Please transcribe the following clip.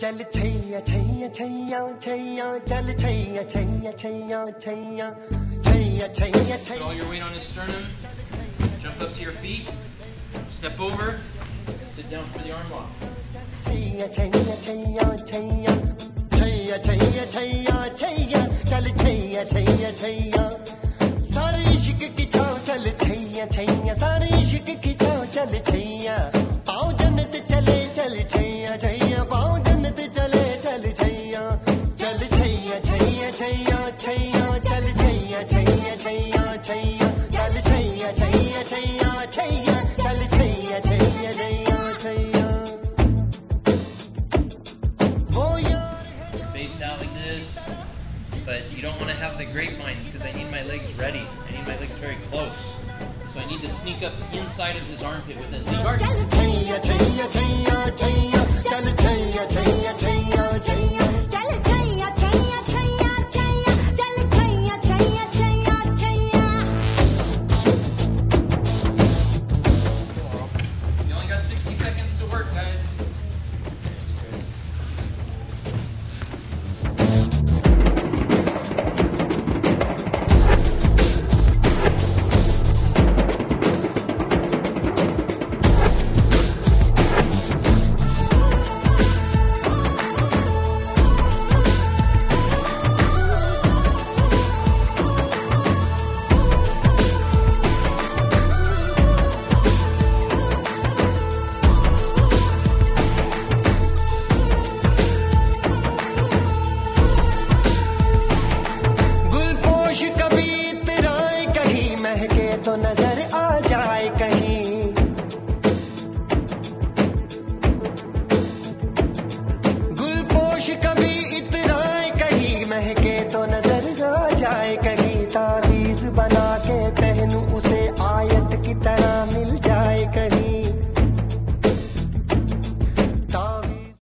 चल छैया छैया छैया छैया चल Chaiyya Chaiyya Chaiyya Chaiyya Chaiyya Chaiyya Put Chaiyya all your weight on his sternum. Jump up to your feet. Step over. And sit down for the arm lock. Chaiyya Chaiyya Chaiyya Chaiyya Chaiyya Chaiyya Chaiyya Chaiyya चल छैया छैया छैया सारे इश्क की छाव चल छैया छैया सारे इश्क की छैया छैया छैया छैया चल छैया छैया छैया छैया चल छैया छैया छैया छैया चल छैया छैया छैया छैया वो यार Face out like this. But you don't want to have the grapevines because I need my legs ready. I need my legs very close. So I need to sneak up inside of his armpit with it. Lead नज़र आ जाए कहीं। गुलपोश कभी इतराए कहीं महके।